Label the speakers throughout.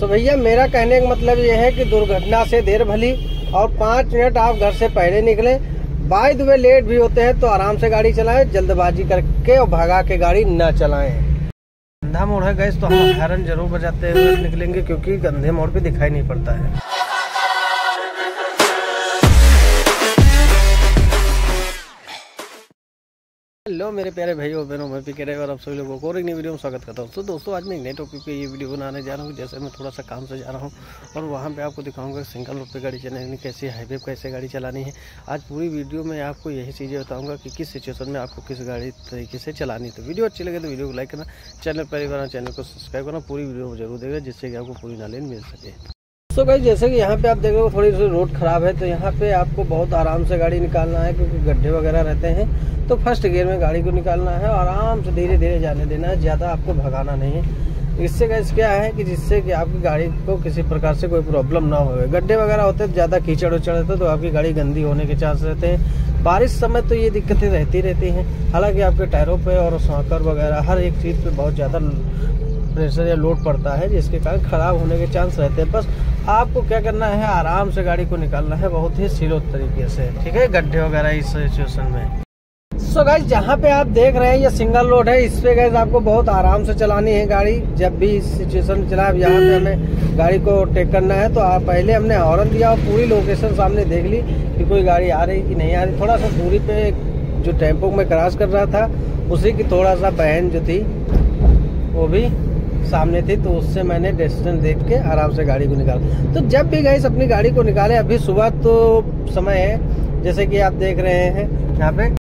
Speaker 1: तो भैया, मेरा कहने का मतलब ये है कि दुर्घटना से देर भली और पाँच मिनट आप घर से पहले निकले। बाय द वे लेट भी होते हैं तो आराम से गाड़ी चलाएँ, जल्दबाजी करके और भगा के गाड़ी न चलाएँ। गंधा मोड़ है गैस तो हम हरन ज़रूर बजाते हुए निकलेंगे, क्योंकि गंधे मोड़ पे दिखाई नहीं पड़ता है। हेलो मेरे प्यारे भाइयों, बहनों मैं पी के और आप सभी लोगों को और एक नई वीडियो में स्वागत करता हूँ। तो दोस्तों, आज मैं एक नए टॉपिक पे ये वीडियो बनाने जा रहा हूँ, जैसे मैं थोड़ा सा काम से जा रहा हूँ, और वहाँ पे आपको दिखाऊँगा सिंगल रोड पे गाड़ी चलानी, कैसी हाईवे पर कैसे गाड़ी चलानी है। आज पूरी वीडियो में आपको यही चीज़ें बताऊँगा कि किस सिचुएशन में आपको किस गाड़ी तरीके से चलानी तो वीडियो अच्छी लगे तो वीडियो को लाइक करना, चैनल पहली बार चैनल को सब्सक्राइब करना, पूरी वीडियो ज़रूर देगा जिससे कि आपको पूरी नॉलेज मिल सके। तो भाई जैसे कि यहाँ पे आप देख रहे हो थोड़ी सी रोड खराब है तो यहाँ पे आपको बहुत आराम से गाड़ी निकालना है, क्योंकि गड्ढे वगैरह रहते हैं। तो फ़र्स्ट गियर में गाड़ी को निकालना है, और आराम से धीरे धीरे जाने देना है, ज़्यादा आपको भगाना नहीं है। इससे गैस क्या है कि जिससे कि आपकी गाड़ी को किसी प्रकार से कोई प्रॉब्लम ना हो गड्ढे वगैरह होते हैं, ज़्यादा कीचड़ उचड़ रहते तो आपकी गाड़ी गंदी होने के चांस रहते हैं। बारिश समय तो ये दिक्कतें रहती रहती हैं। हालाँकि आपके टायरों पे और सौकर वगैरह, हर एक चीज़ पे बहुत ज़्यादा प्रेशर या लोड पड़ता है, जिसके कारण खराब होने के चांस रहते हैं। बस आपको क्या करना है? आराम से गाड़ी को निकालना है, बहुत ही स्लो तरीके से। ठीक है? गड्ढे वगैरह इस सिचुएशन में। सो so गाइज़ जहाँ पे आप देख रहे हैं, ये सिंगल रोड है। इस पे गैस आपको बहुत आराम से चलानी है गाड़ी। जब भी इस सिचुएशन में चला यहाँ पे हमें गाड़ी को टेक करना है तो आप पहले हमने हॉर्न दिया और पूरी लोकेशन सामने देख ली कि कोई गाड़ी आ रही कि नहीं आ रही। थोड़ा सा दूरी पे जो टेंपो में क्रॉस कर रहा था, उसी की थोड़ा सा बहन जो थी, वो भी सामने थी तो उससे मैंने डिस्टेंस देख के आराम से गाड़ी को निकाला। तो जब भी गई अपनी गाड़ी को निकाले, अभी सुबह तो समय है, जैसे कि आप देख रहे हैं, यहाँ पे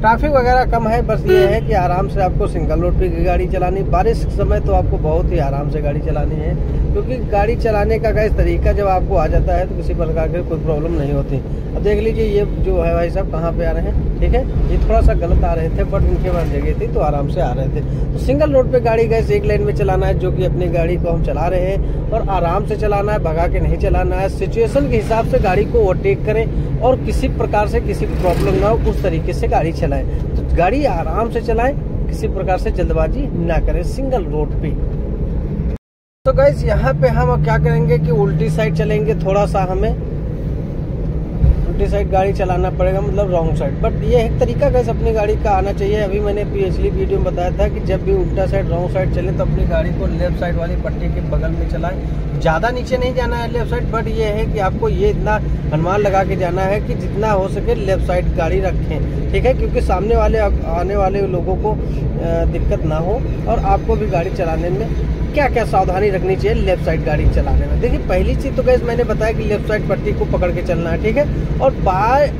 Speaker 1: ट्रैफ़िक वगैरह कम है, बस ये है कि आराम से आपको सिंगल रोड पे गाड़ी चलानी, बारिश के समय तो आपको बहुत ही आराम से गाड़ी चलानी है, क्योंकि गाड़ी चलाने का गैस तरीका जब आपको आ जाता है तो किसी प्रकार की कोई प्रॉब्लम नहीं होती। अब देख लीजिए ये जो है भाई साहब, कहाँ पे आ रहे हैं? ठीक है? ये थोड़ा सा गलत आ रहे थे बट उनके पास जगह थी तो आराम से आ रहे थे। तो सिंगल रोड पर गाड़ी गैस एक लाइन में चलाना है, जो कि अपनी गाड़ी को हम चला रहे हैं, और आराम से चलाना है, भगा के नहीं चलाना है। सिचुएशन के हिसाब से गाड़ी को ओवरटेक करें, और किसी प्रकार से किसी प्रॉब्लम ना हो, उस तरीके से गाड़ी चलाएँ। तो गाड़ी आराम से चलाएँ, किसी प्रकार से जल्दबाजी ना करें सिंगल रोड पे। तो गैस यहाँ पे हम क्या करेंगे कि उल्टी साइड चलेंगे, थोड़ा सा हमें उल्टी साइड गाड़ी चलाना पड़ेगा मतलब रॉन्ग साइड बट ये एक तरीका कैसे अपनी गाड़ी का आना चाहिए। अभी मैंने पिछली वीडियो में बताया था कि जब भी उल्टा साइड रॉन्ग साइड चले तो अपनी गाड़ी को लेफ़्ट साइड वाली पट्टी के बगल में चलाएँ। ज़्यादा नीचे नहीं जाना है लेफ़्ट साइड बट ये है कि आपको ये इतना अनुमान लगा के जाना है कि जितना हो सके लेफ़्ट साइड गाड़ी रखें। ठीक है? क्योंकि सामने वाले, आने वाले लोगों को दिक्कत ना हो और आपको भी गाड़ी चलाने में क्या क्या सावधानी रखनी चाहिए लेफ़्ट साइड गाड़ी चलाने में। देखिए, पहली चीज़ तो गैस मैंने बताया कि लेफ़्ट साइड पट्टी को पकड़ के चलना है, ठीक है? और बाय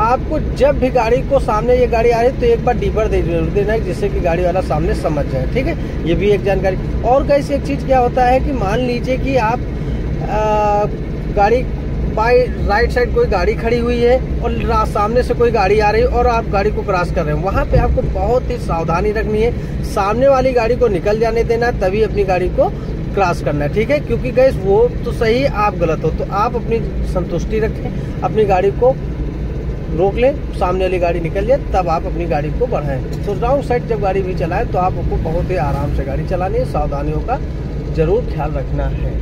Speaker 1: आपको जब भी गाड़ी को सामने ये गाड़ी आ रही है तो एक बार डीपर दे ज़रूर देना जिससे कि गाड़ी वाला सामने समझ जाए ठीक है? ये भी एक जानकारी। और गैस एक चीज़ क्या होता है कि मान लीजिए कि आप आ, गाड़ी बाई राइट साइड कोई गाड़ी खड़ी हुई है और सामने से कोई गाड़ी आ रही है और आप गाड़ी को क्रॉस कर रहे हैं वहाँ पे आपको बहुत ही सावधानी रखनी है। सामने वाली गाड़ी को निकल जाने देना तभी अपनी गाड़ी को क्रॉस करना है, ठीक है? क्योंकि गैस वो तो सही आप गलत हो तो आप अपनी संतुष्टि रखें, अपनी गाड़ी को रोक लें, सामने वाली गाड़ी निकल जाए, तब आप अपनी गाड़ी को बढ़ाएँ। तो रॉन्ग साइड जब गाड़ी भी चलाएँ तो आपको बहुत ही आराम से गाड़ी चलानी है सावधानियों का ज़रूर ख्याल रखना है।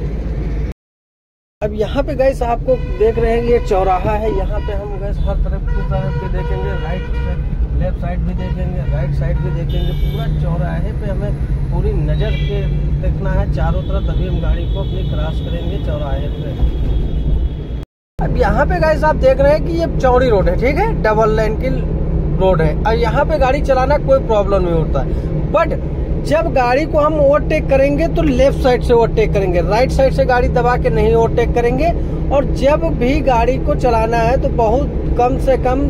Speaker 1: अब यहाँ पे गैस आपको देख रहे हैं, ये चौराहा है। यहाँ पे हम गैस हर तरफ़ की तरफ़ देखेंगे राइट लेफ़्ट साइड भी देखेंगे, राइट साइड भी देखेंगे। पूरा चौराहे पे हमें पूरी नज़र के देखना है। चारों तरफ़ तभी हम गाड़ी को अपनी क्रॉस करेंगे चौराहे पे। अब यहाँ पे गैस आप देख रहे हैं कि ये चौड़ी रोड है, ठीक है? डबल लाइन की रोड है। और यहाँ पे गाड़ी चलाना कोई प्रॉब्लम नहीं होता। बट जब गाड़ी को हम ओवरटेक करेंगे तो लेफ़्ट साइड से ओवरटेक करेंगे। राइट साइड से गाड़ी दबा के नहीं ओवरटेक करेंगे। और जब भी गाड़ी को चलाना है तो बहुत कम से कम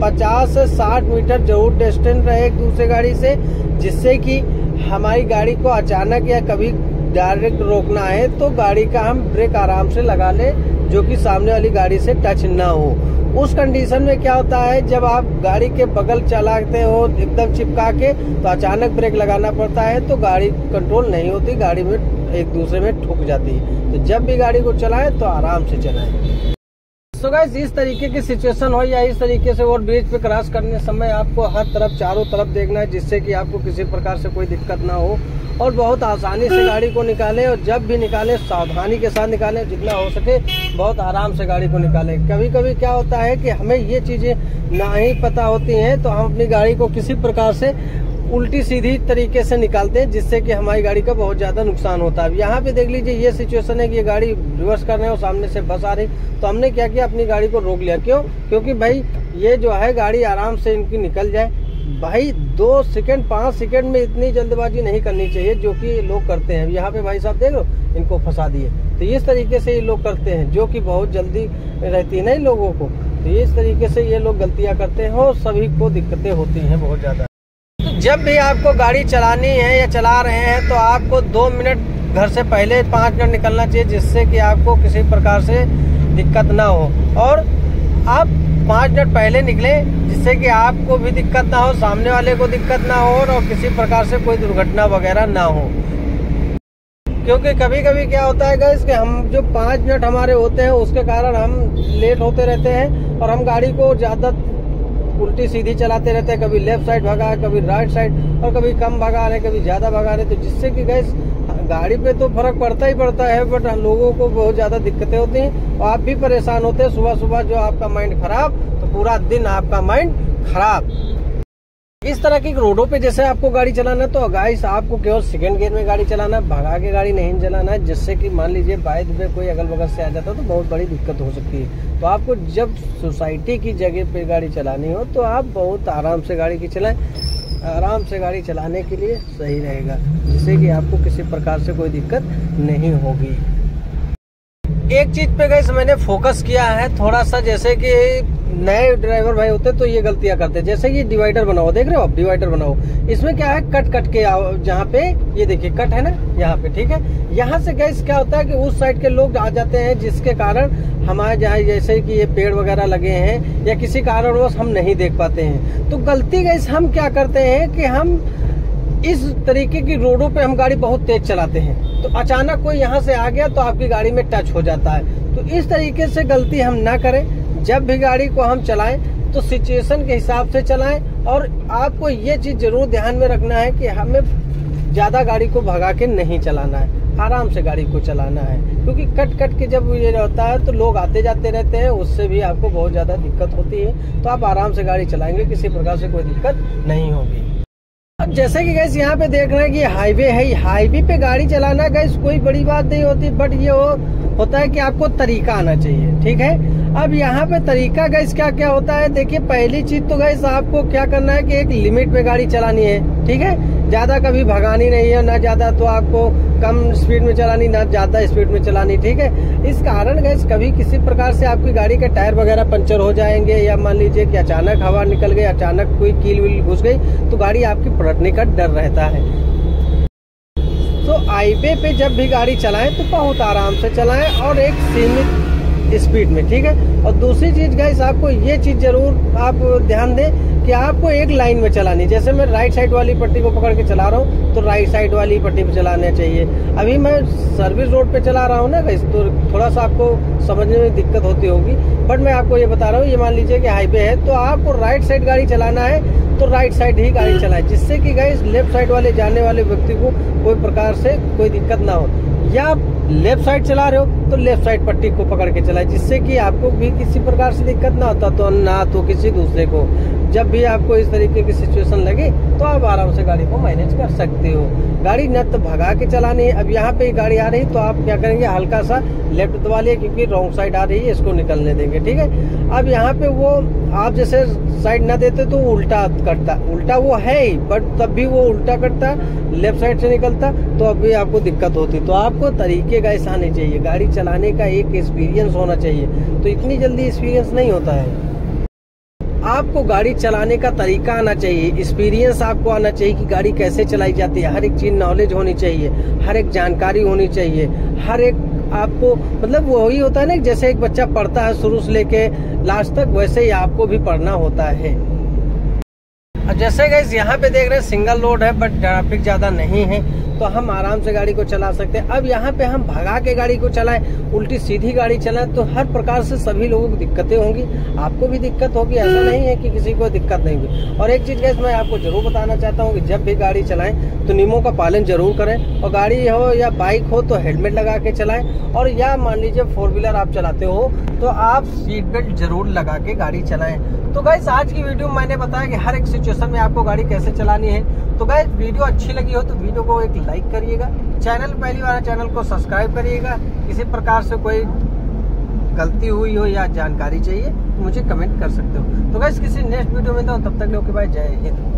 Speaker 1: 50 से 60 मीटर ज़रूर डिस्टेंस रहे एक दूसरे गाड़ी से, जिससे कि हमारी गाड़ी को अचानक या कभी डायरेक्ट रोकना है तो गाड़ी का हम ब्रेक आराम से लगा ले, जो कि सामने वाली गाड़ी से टच ना हो। उस कंडीशन में क्या होता है, जब आप गाड़ी के बगल चलाते हो एकदम चिपका के तो अचानक ब्रेक लगाना पड़ता है तो गाड़ी कंट्रोल नहीं होती, गाड़ी में एक दूसरे में ठुक जाती है। तो जब भी गाड़ी को चलाएँ तो आराम से चलाएँ। सो गाइस इस तरीके की सिचुएशन हो या इस तरीके से ओवर ब्रिज पे क्रॉस करने समय आपको हर तरफ़, चारों तरफ़ देखना है, जिससे कि आपको किसी प्रकार से कोई दिक्कत ना हो। और बहुत आसानी से गाड़ी को निकाले और जब भी निकालें, सावधानी के साथ निकालें, जितना हो सके बहुत आराम से गाड़ी को निकालें। कभी कभी क्या होता है कि हमें ये चीज़ें ना ही पता होती हैं तो हम अपनी गाड़ी को किसी प्रकार से उल्टी सीधी तरीके से निकालते हैं, जिससे कि हमारी गाड़ी का बहुत ज़्यादा नुकसान होता है। यहाँ पे देख लीजिए, ये सिचुएशन है कि ये गाड़ी रिवर्स कर रहे हैं और सामने से बस आ रही। तो हमने क्या किया? अपनी गाड़ी को रोक लिया। क्यों? क्योंकि भाई, ये जो है गाड़ी आराम से इनकी निकल जाए। भाई, दो सेकंड पाँच सेकंड में इतनी जल्दबाजी नहीं करनी चाहिए, जो कि लोग करते हैं। यहाँ पे भाई साहब देख लो, इनको फंसा दिए। तो इस तरीके से ये लोग करते हैं, जो कि बहुत जल्दी रहती है ना लोगों को। तो इस तरीके से ये लोग गलतियाँ करते हैं और सभी को दिक्कतें होती हैं बहुत ज़्यादा। जब भी आपको गाड़ी चलानी है या चला रहे हैं तो आपको दो मिनट घर से पहले पाँच मिनट निकलना चाहिए, जिससे कि आपको किसी प्रकार से दिक्कत ना हो। और आप पाँच मिनट पहले निकले, जिससे कि आपको भी दिक्कत ना हो, सामने वाले को दिक्कत ना हो, और किसी प्रकार से कोई दुर्घटना वगैरह ना हो। क्योंकि कभी कभी क्या होता है कि हम जो पाँच मिनट हमारे होते हैं, उसके कारण हम लेट होते रहते हैं, और हम गाड़ी को ज़्यादा उल्टी सीधी चलाते रहते हैं, कभी लेफ़्ट साइड भगा, कभी राइट साइड और कभी कम भगा रहे कभी ज़्यादा भगा रहे तो जिससे कि गैस गाड़ी पे तो फ़र्क पड़ता ही पड़ता है बट लोगों को बहुत ज़्यादा दिक्कतें होती हैं। और आप भी परेशान होते हैं सुबह सुबह जो आपका माइंड खराब तो पूरा दिन आपका माइंड खराब। इस तरह की रोडों पे जैसे आपको गाड़ी चलाना है तो गाइस आपको केवल सेकंड गियर में गाड़ी चलाना है, भगा के गाड़ी नहीं चलाना है, जिससे कि मान लीजिए बाइक में कोई अगल बगल से आ जाता है तो बहुत बड़ी दिक्कत हो सकती है। तो आपको जब सोसाइटी की जगह पे गाड़ी चलानी हो तो आप बहुत आराम से गाड़ी की चलाएँ। आराम से गाड़ी चलाने के लिए सही रहेगा, जिससे कि आपको किसी प्रकार से कोई दिक्कत नहीं होगी। एक चीज़ पे गई मैंने फोकस किया है, थोड़ा सा जैसे कि नए ड्राइवर भाई होते तो ये गलतियाँ करते जैसे ये डिवाइडर बनाओ, देख रहे हो आप, डिवाइडर बनाओ। इसमें क्या है, कट कट के आओ, जहाँ पे, ये देखिए, कट है ना, यहाँ पे, ठीक है? यहाँ से गैस क्या होता है कि उस साइड के लोग आ जाते हैं, जिसके कारण हमारे जहाँ जैसे कि ये पेड़ वगैरह लगे हैं, या किसी कारणवश हम नहीं देख पाते हैं। तो गलती गैस हम क्या करते हैं कि हम इस तरीके की रोडों पे हम गाड़ी बहुत तेज चलाते हैं। तो अचानक कोई यहाँ से आ गया तो आपकी गाड़ी में टच हो जाता है। तो इस तरीके से गलती हम ना करें। जब भी गाड़ी को हम चलाएँ तो सिचुएशन के हिसाब से चलाएँ और आपको ये चीज़ ज़रूर ध्यान में रखना है कि हमें ज़्यादा गाड़ी को भगा के नहीं चलाना है, आराम से गाड़ी को चलाना है। क्योंकि कट कट के जब ये रहता है तो लोग आते जाते रहते हैं, उससे भी आपको बहुत ज़्यादा दिक्कत होती है। तो आप आराम से गाड़ी चलाएँगे, किसी प्रकार से कोई दिक्कत नहीं होगी। अब जैसे कि गैस यहाँ पे देख रहे हैं कि हाईवे है हाईवे पे गाड़ी चलाना गैस कोई बड़ी बात नहीं होती बट ये वो होता है कि आपको तरीका आना चाहिए, ठीक है? अब यहाँ पे तरीका गैस क्या क्या होता है? देखिए, पहली चीज़ तो गैस आपको क्या करना है कि एक लिमिट में गाड़ी चलानी है, ठीक है? ज़्यादा कभी भगानी नहीं है, ना ज़्यादा तो आपको कम स्पीड में चलानी, ना ज़्यादा स्पीड में चलानी, ठीक है? इस कारण गैस कभी किसी प्रकार से आपकी गाड़ी के टायर वगैरह पंचर हो जाएँगे, या मान लीजिए कि अचानक हवा निकल गई, अचानक कोई कील वील घुस गई तो गाड़ी आपकी पलटने का डर रहता है। तो हाईवे पे जब भी गाड़ी चलाएँ तो बहुत आराम से चलाएँ और एक सीमित स्पीड में, ठीक है? और दूसरी चीज़ गैस आपको ये चीज़ ज़रूर आप ध्यान दें कि आपको एक लाइन में चलानी जैसे मैं राइट साइड वाली पट्टी को पकड़ के चला रहा हूँ तो राइट साइड वाली पट्टी पे चलाना चाहिए। अभी मैं सर्विस रोड पे चला रहा हूँ ना गैस तो थोड़ा सा आपको समझने में दिक्कत होती होगी। बट मैं आपको ये बता रहा हूँ, ये मान लीजिए कि हाईवे है तो आपको राइट साइड गाड़ी चलाना है तो राइट साइड ही गाड़ी चलाए, जिससे कि गैस लेफ़्ट साइड वाले जाने वाले व्यक्ति को कोई प्रकार से कोई दिक्कत ना हो। या लेफ़्ट साइड चला रहे हो तो लेफ़्ट साइड पट्टी को पकड़ के चलाए, जिससे कि आपको भी किसी प्रकार से दिक्कत ना होता तो ना तो किसी दूसरे को। जब भी आपको इस तरीके की सिचुएशन लगे तो आप आराम से गाड़ी को मैनेज कर सकते हो। गाड़ी न तो भगा के चलानी है। अब यहाँ पे गाड़ी आ रही तो आप क्या करेंगे? हल्का सा लेफ़्ट दबा लिया, क्योंकि रॉन्ग साइड आ रही है, इसको निकलने देंगे, ठीक है? अब यहाँ पे वो, आप जैसे साइड ना देते तो उल्टा करता। उल्टा वो है ही बट तब भी वो उल्टा करता लेफ़्ट साइड से निकलता तो अब भी आपको दिक्कत होती। तो आपको तरीके का ऐसा नहीं चाहिए। गाड़ी चलाने का एक एक्सपीरियंस होना चाहिए। तो इतनी जल्दी एक्सपीरियंस नहीं होता है। आपको गाड़ी चलाने का तरीका आना चाहिए एक्सपीरियंस आपको आना चाहिए कि गाड़ी कैसे चलाई जाती है। हर एक चीज़ नॉलेज होनी चाहिए, हर एक जानकारी होनी चाहिए, हर एक आपको मतलब वही होता है ना, जैसे एक बच्चा पढ़ता है शुरू से लेके लास्ट तक, वैसे ही आपको भी पढ़ना होता है। जैसे गैस यहाँ पे देख रहे हैं सिंगल रोड है बट ट्रैफ़िक ज़्यादा नहीं है। तो हम आराम से गाड़ी को चला सकते हैं। अब यहाँ पे हम भगा के गाड़ी को चलाएँ, उल्टी सीधी गाड़ी चलाएँ तो हर प्रकार से सभी लोगों को दिक्कतें होंगी। आपको भी दिक्कत होगी, ऐसा नहीं है कि किसी को दिक्कत नहीं होगी। और एक चीज़ मैं आपको ज़रूर बताना चाहता हूँ कि जब भी गाड़ी चलाएँ तो नियमों का पालन ज़रूर करें। और गाड़ी हो या बाइक हो तो हेलमेट लगा के चलाएँ। और या मान लीजिए फोर व्हीलर आप चलाते हो तो आप सीट बेल्ट ज़रूर लगा के गाड़ी चलाएँ। तो गाइज़ आज की वीडियो मैंने बताया कि हर एक सिचुएशन में आपको गाड़ी कैसे चलानी है। तो गाइज़ वीडियो अच्छी लगी हो तो वीडियो को एक लाइक करिएगा। चैनल पहली बार चैनल को सब्सक्राइब करिएगा। किसी प्रकार से कोई गलती हुई हो या जानकारी चाहिए तो मुझे कमेंट कर सकते हो। तो गाइज़ किसी नेक्स्ट वीडियो में तो तब तक लोग जय हिंद।